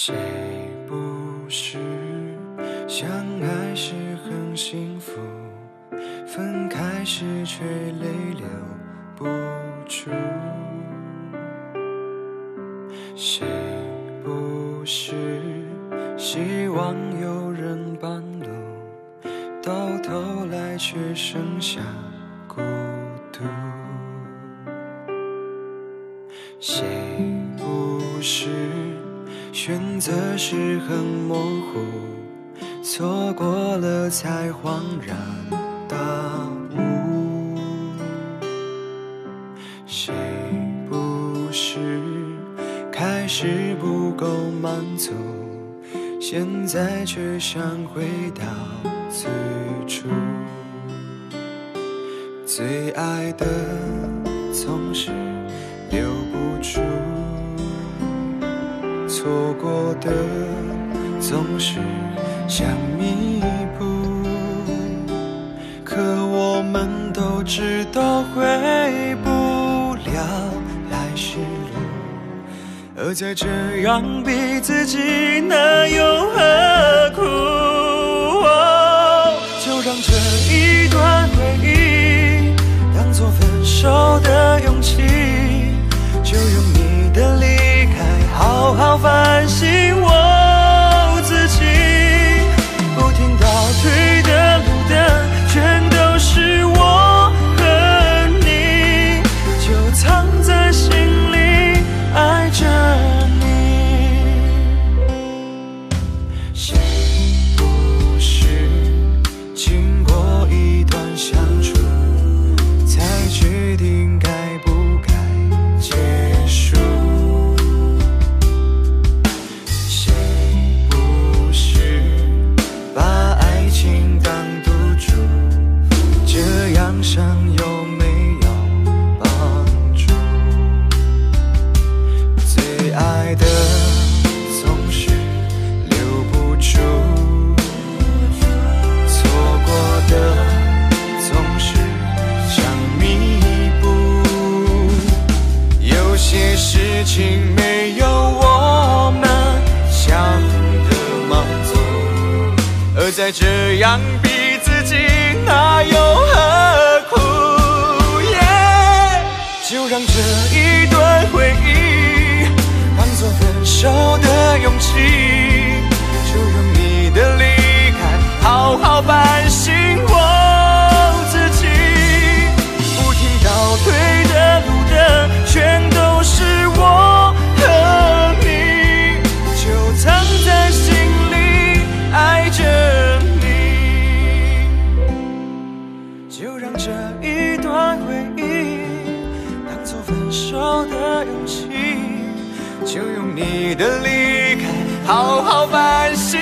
谁不是相爱时很幸福，分开时却泪流不住？谁不是希望有人伴路，到头来却剩下选择时很模糊，错过了才恍然大悟？谁不是开始不够满足，现在却想回到最初？最爱的总是留不住，错过的总是想弥补。可我们都知道回不了来时路，而再这样逼自己，那又何苦？繁星这样伤有没有帮助？最爱的总是留不住，错过的总是想弥补。有些事情没有我们想的满足，而在这样就让这一段回忆当做分手的勇气，就用你的离开好好反省